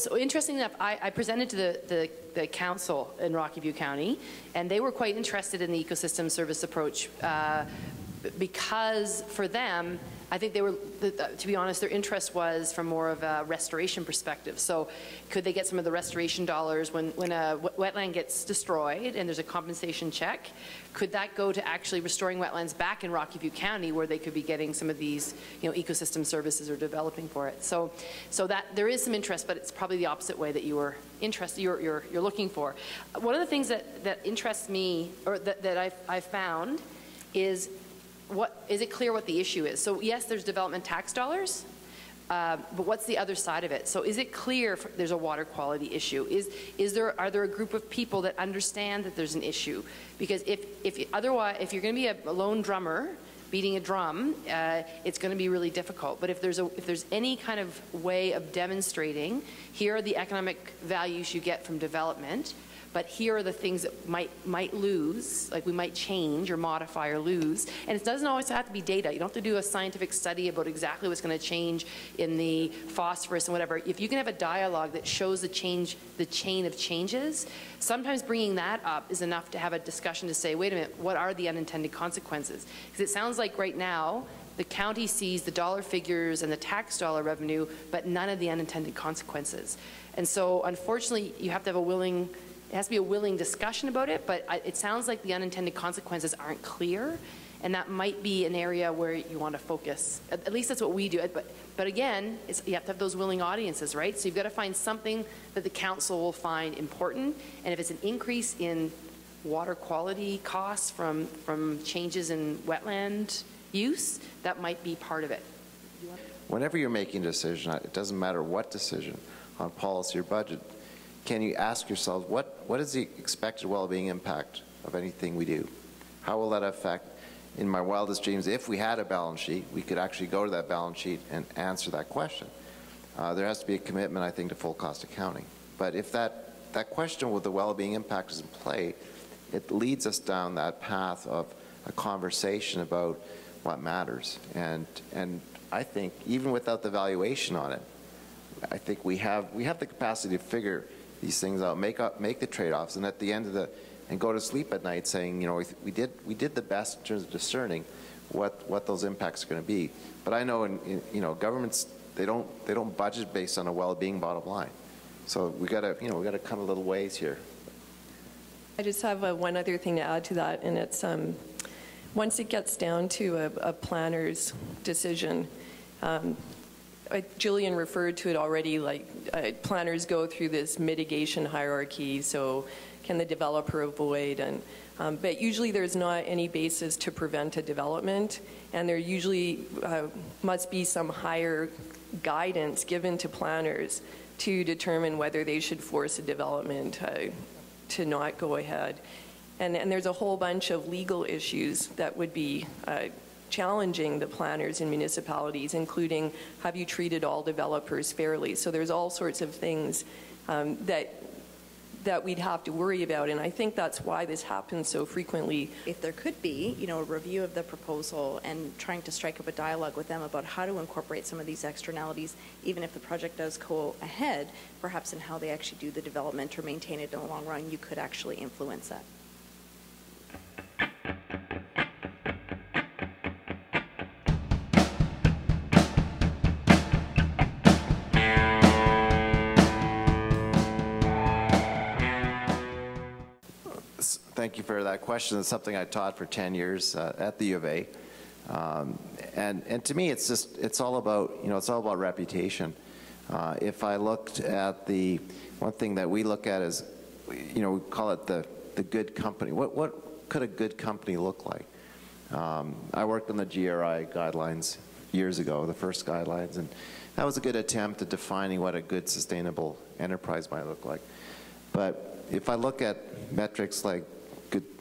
so, interesting enough, I, I presented to the, the, the council in Rocky View County, and they were quite interested in the ecosystem service approach uh, because for them, I think they were, to be honest, their interest was from more of a restoration perspective. So could they get some of the restoration dollars when, when a wetland gets destroyed and there's a compensation check? Could that go to actually restoring wetlands back in Rocky View County where they could be getting some of these you know, ecosystem services or developing for it? So, so that there is some interest, but it's probably the opposite way that you were interested, you're, you're, you're looking for. One of the things that, that interests me, or that, that I've, I've found, is what, is it clear what the issue is? So yes, there's development tax dollars, uh, but what's the other side of it? So is it clear there's a water quality issue? Is, is there, are there a group of people that understand that there's an issue? Because if, if otherwise, if you're going to be a, a lone drummer beating a drum, uh, it's going to be really difficult. But if there's, a, if there's any kind of way of demonstrating, here are the economic values you get from development, but here are the things that might might lose, like we might change or modify or lose. And it doesn't always have to be data. You don't have to do a scientific study about exactly what's going to change in the phosphorus and whatever. If you can have a dialogue that shows the change, the chain of changes, sometimes bringing that up is enough to have a discussion to say, wait a minute, what are the unintended consequences? Because it sounds like right now, the county sees the dollar figures and the tax dollar revenue, but none of the unintended consequences. And so, unfortunately, you have to have a willing it has to be a willing discussion about it, but it sounds like the unintended consequences aren't clear, and that might be an area where you want to focus. At, at least that's what we do. But, but again, you have to have those willing audiences, right? So you've got to find something that the council will find important, and if it's an increase in water quality costs from, from changes in wetland use, that might be part of it. Whenever you're making a decision, it doesn't matter what decision on policy or budget, can you ask yourself, what, what is the expected well-being impact of anything we do? How will that affect, in my wildest dreams, if we had a balance sheet, we could actually go to that balance sheet and answer that question. Uh, there has to be a commitment, I think, to full cost accounting. But if that, that question with the well-being impact is in play, it leads us down that path of a conversation about what matters. And, and I think even without the valuation on it, I think we have, we have the capacity to figure these things out, make up, make the trade-offs, and at the end of the, and go to sleep at night saying, you know, we, we did, we did the best in terms of discerning what, what those impacts are going to be. But I know, in, in, you know, governments they don't, they don't budget based on a well-being bottom line. So we got to, you know, we got to come a little ways here. I just have uh, one other thing to add to that, and it's um, once it gets down to a, a planner's decision, um, Julian referred to it already, like uh, planners go through this mitigation hierarchy, so can the developer avoid and um, but usually there's not any basis to prevent a development and there usually uh, must be some higher guidance given to planners to determine whether they should force a development uh, to not go ahead. And, and, there's a whole bunch of legal issues that would be uh, challenging the planners in municipalities, including have you treated all developers fairly? So there's all sorts of things um, that that we'd have to worry about, and I think that's why this happens so frequently. If there could be, you know, a review of the proposal and trying to strike up a dialogue with them about how to incorporate some of these externalities, even if the project does go ahead, perhaps in how they actually do the development or maintain it in the long run, you could actually influence that. Thank you for that question. It's something I taught for 10 years uh, at the U of A. Um, and, and to me, it's just, it's all about, you know, it's all about reputation. Uh, if I looked at the, one thing that we look at is, you know, we call it the, the good company. What, what could a good company look like? Um, I worked on the GRI guidelines years ago, the first guidelines, and that was a good attempt at defining what a good sustainable enterprise might look like. But if I look at metrics like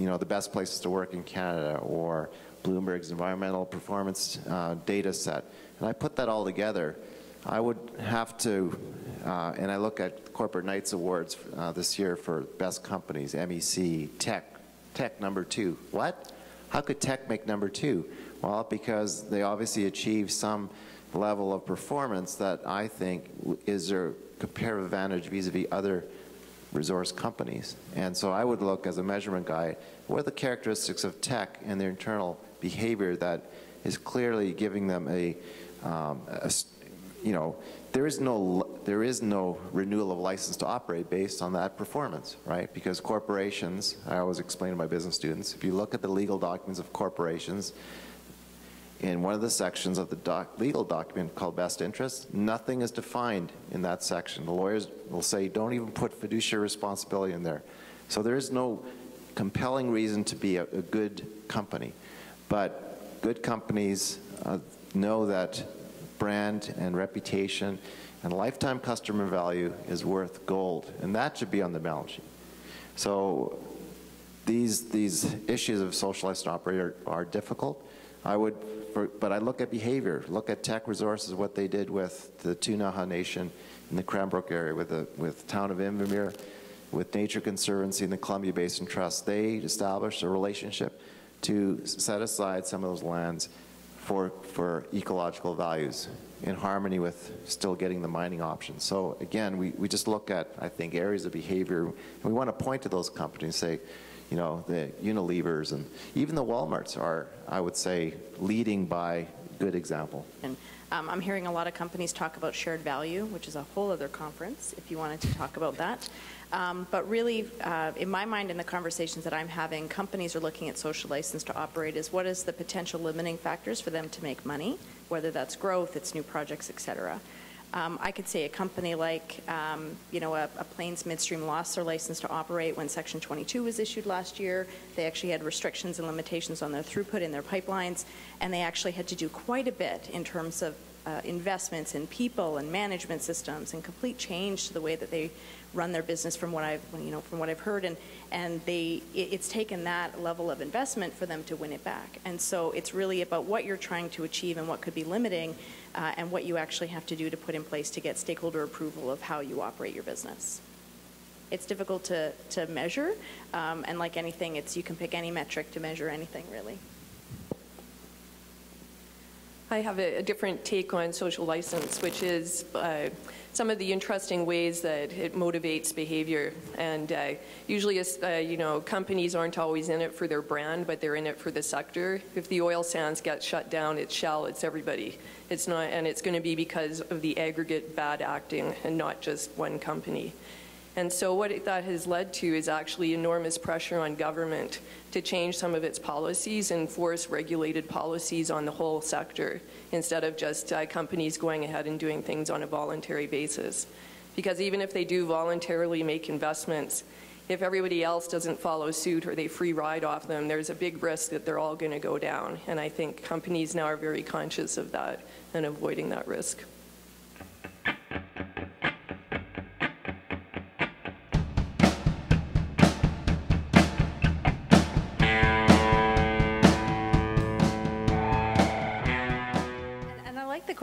you know, the best places to work in Canada or Bloomberg's environmental performance uh, data set. And I put that all together. I would have to, uh, and I look at Corporate Knights Awards uh, this year for best companies, MEC, Teck, Teck number two. What? How could Teck make number two? Well, because they obviously achieve some level of performance that I think is their comparative advantage vis-à-vis other resource companies. And so I would look as a measurement guide, what are the characteristics of Teck and their internal behavior that is clearly giving them a, um, a you know, there is no there is no renewal of license to operate based on that performance, right? Because corporations, I always explain to my business students, if you look at the legal documents of corporations, in one of the sections of the doc, legal document called best interest, nothing is defined in that section. The lawyers will say, don't even put fiduciary responsibility in there. So there is no compelling reason to be a, a good company. But good companies uh, know that brand and reputation and lifetime customer value is worth gold, and that should be on the balance sheet. So these, these issues of social license to operate are, difficult. I would, but I look at behavior, look at Teck Resources, what they did with the Ktunaxa Nation in the Cranbrook area, with the with town of Invermere, with Nature Conservancy and the Columbia Basin Trust. They established a relationship to set aside some of those lands for, for ecological values in harmony with still getting the mining options. So again, we, we just look at, I think, areas of behavior, we want to point to those companies, and say, you know, the Unilevers and even the Walmarts are, I would say, leading by good example. And um, I'm hearing a lot of companies talk about shared value, which is a whole other conference, if you wanted to talk about that. Um, but really, uh, in my mind, in the conversations that I'm having, companies are looking at social license to operate as what is the potential limiting factors for them to make money, whether that's growth, it's new projects, et cetera. Um, I could say a company like, um, you know, a, a Plains Midstream lost their license to operate when Section 22 was issued last year. They actually had restrictions and limitations on their throughput in their pipelines, and they actually had to do quite a bit in terms of uh, investments in people and management systems and complete change to the way that they run their business from what I've, you know, from what I've heard. And, and they, it, it's taken that level of investment for them to win it back. And so it's really about what you're trying to achieve and what could be limiting uh, and what you actually have to do to put in place to get stakeholder approval of how you operate your business. It's difficult to, to measure, um, and like anything, it's you can pick any metric to measure anything, really. I have a, a different take on social license, which is uh, some of the interesting ways that it motivates behavior. And uh, usually, uh, you know, companies aren't always in it for their brand, but they're in it for the sector. If the oil sands get shut down, it's Shell, it's everybody. It's not, and it's going to be because of the aggregate bad acting and not just one company. And so what it, that has led to is actually enormous pressure on government to change some of its policies and force regulated policies on the whole sector instead of just uh, companies going ahead and doing things on a voluntary basis. Because even if they do voluntarily make investments, if everybody else doesn't follow suit or they free ride off them, there's a big risk that they're all going to go down. And I think companies now are very conscious of that and avoiding that risk.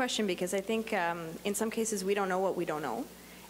Question because I think um, in some cases we don't know what we don't know.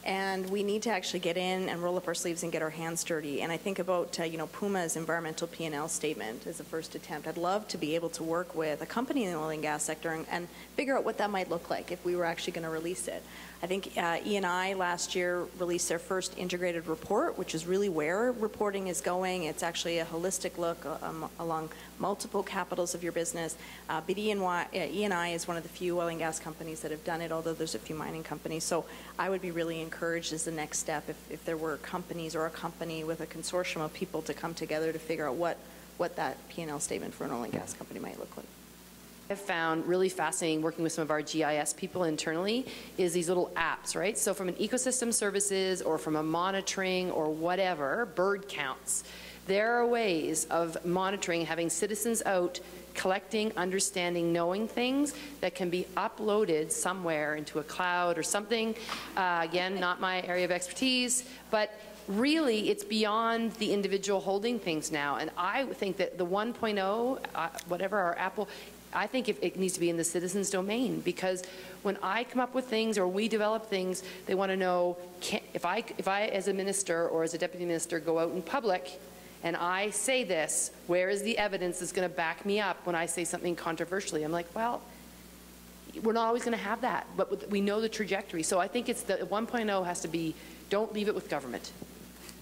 And we need to actually get in and roll up our sleeves and get our hands dirty. And I think about, uh, you know, Puma's environmental P&L statement as a first attempt. I'd love to be able to work with a company in the oil and gas sector and, and figure out what that might look like if we were actually going to release it. I think uh, E&I last year released their first integrated report, which is really where reporting is going. It's actually a holistic look uh, um, along multiple capitals of your business. Uh, but uh, E&I is one of the few oil and gas companies that have done it, although there's a few mining companies. So I would be really encouraged as the next step if, if there were companies or a company with a consortium of people to come together to figure out what, what that P&L statement for an oil and gas company might look like. I've found really fascinating working with some of our GIS people internally is these little apps, right? So from an ecosystem services or from a monitoring or whatever, bird counts, there are ways of monitoring, having citizens out collecting, understanding, knowing things that can be uploaded somewhere into a cloud or something. Uh, again, not my area of expertise, but really it's beyond the individual holding things now. And I think that the 1.0, uh, whatever our Apple, I think if it needs to be in the citizens' domain because when I come up with things or we develop things, they want to know can, if I if I as a minister or as a deputy minister go out in public and I say this, where is the evidence that's going to back me up when I say something controversially? I'm like, well, we're not always going to have that, but we know the trajectory. So I think it's the 1.0 has to be, don't leave it with government.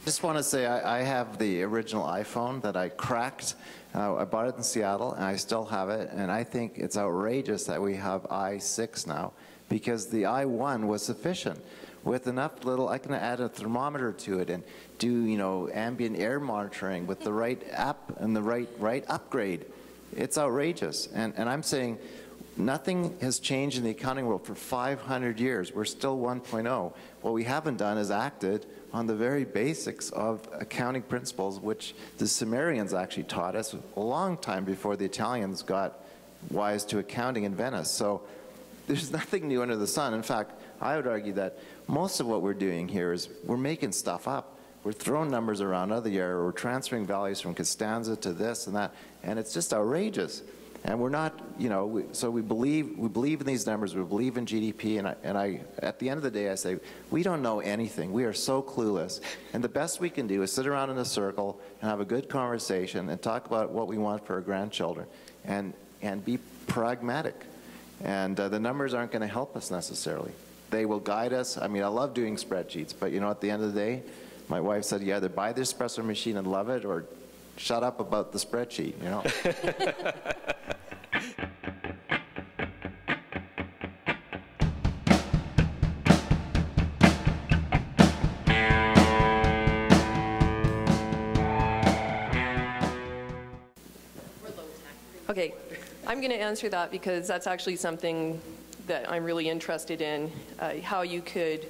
Just want to say I, I have the original iPhone that I cracked. Uh, I bought it in Seattle, and I still have it. And I think it's outrageous that we have i6 now, because the i1 was sufficient. With enough little, I can add a thermometer to it and do you know ambient air monitoring with the right app and the right right upgrade. It's outrageous, and and I'm saying. Nothing has changed in the accounting world for 500 years. We're still 1.0. What we haven't done is acted on the very basics of accounting principles, which the Sumerians actually taught us a long time before the Italians got wise to accounting in Venice. So there's nothing new under the sun. In fact, I would argue that most of what we're doing here is we're making stuff up. We're throwing numbers around other area, we're transferring values from Costanza to this and that, and it's just outrageous. And we're not, you know, we, so we believe we believe in these numbers. We believe in GDP, and I, and I, at the end of the day, I say we don't know anything. We are so clueless, and the best we can do is sit around in a circle and have a good conversation and talk about what we want for our grandchildren, and and be pragmatic. And uh, the numbers aren't going to help us necessarily. They will guide us. I mean, I love doing spreadsheets, but you know, at the end of the day, my wife said, you either buy the espresso machine and love it, or shut up about the spreadsheet. You know. Okay, I'm going to answer that because that's actually something that I'm really interested in, uh, how you could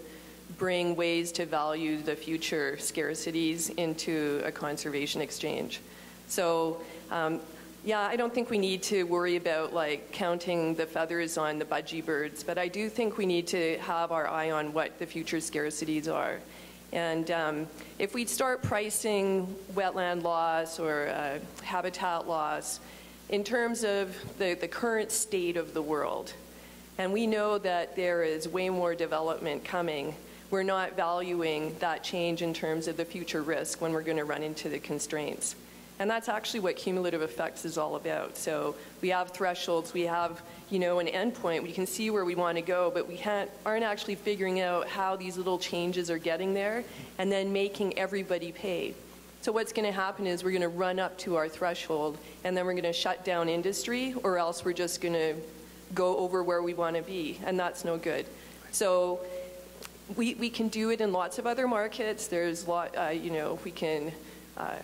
bring ways to value the future scarcities into a conservation exchange. So, um, yeah, I don't think we need to worry about like counting the feathers on the budgie birds, but I do think we need to have our eye on what the future scarcities are. And um, if we start pricing wetland loss or uh, habitat loss in terms of the, the current state of the world, and we know that there is way more development coming, we're not valuing that change in terms of the future risk when we're going to run into the constraints. And that's actually what cumulative effects is all about. So we have thresholds, we have, you know, an endpoint, we can see where we want to go, but we aren't actually figuring out how these little changes are getting there and then making everybody pay. So what's going to happen is we're going to run up to our threshold and then we're going to shut down industry or else we're just going to go over where we want to be, and that's no good. So we, we can do it in lots of other markets. There's lot, uh, you know, we can uh,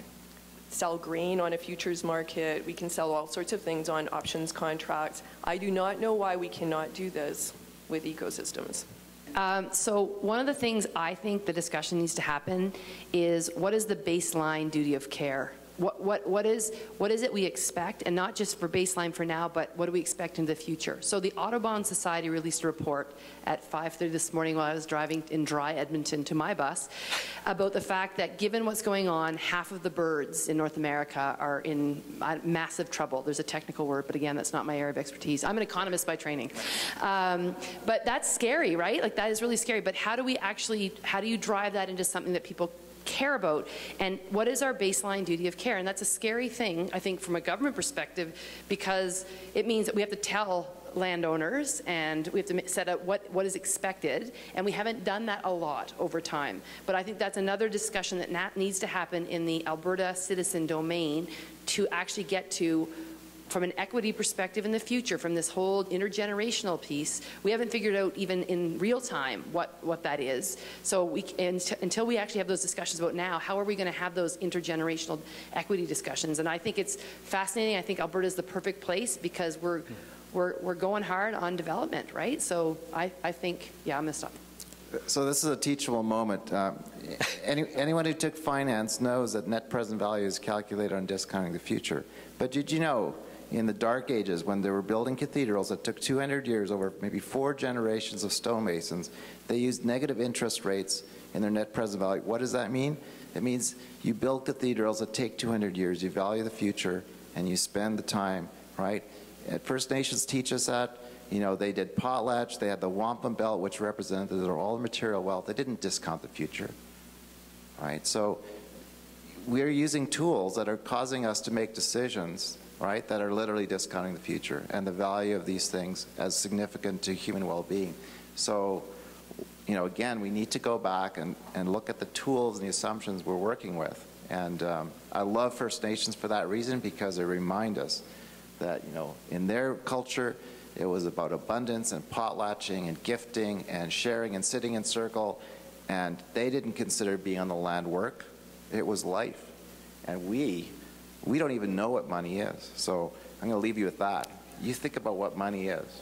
sell grain on a futures market. We can sell all sorts of things on options contracts. I do not know why we cannot do this with ecosystems. Um, so one of the things I think the discussion needs to happen is what is the baseline duty of care? What, what, what, is, what is it we expect, and not just for baseline for now, but what do we expect in the future? So the Audubon Society released a report at 5.30 this morning while I was driving in dry Edmonton to my bus about the fact that given what's going on, half of the birds in North America are in massive trouble. There's a technical word, but again, that's not my area of expertise. I'm an economist by training. Um, but that's scary, right? Like that is really scary. But how do we actually, how do you drive that into something that people care about and what is our baseline duty of care? And that's a scary thing i think from a government perspective because it means that we have to tell landowners and we have to set up what, what is expected and we haven't done that a lot over time. But i think that's another discussion that needs to happen in the alberta citizen domain to actually get to from an equity perspective in the future, from this whole intergenerational piece, we haven't figured out even in real time what, what that is. So we, until we actually have those discussions about now, how are we going to have those intergenerational equity discussions? And I think it's fascinating. I think Alberta is the perfect place because we're, we're, we're going hard on development, right? So I, I think, yeah, I'm going to stop. So this is a teachable moment. Uh, any, anyone who took finance knows that net present value is calculated on discounting the future. But did you know in the Dark Ages when they were building cathedrals that took 200 years over maybe four generations of stonemasons, they used negative interest rates in their net present value. What does that mean? It means you build cathedrals that take 200 years, you value the future, and you spend the time, right? First Nations teach us that. You know, they did potlatch, they had the wampum belt, which represented all the material wealth. They didn't discount the future, right? So we're using tools that are causing us to make decisions right, that are literally discounting the future and the value of these things as significant to human well-being. So, you know, again, we need to go back and, and look at the tools and the assumptions we're working with. And um, I love First Nations for that reason because they remind us that, you know, in their culture, it was about abundance and potlatching and gifting and sharing and sitting in circle. And they didn't consider being on the land work. It was life. And we, we don't even know what money is. So I'm going to leave you with that. You think about what money is.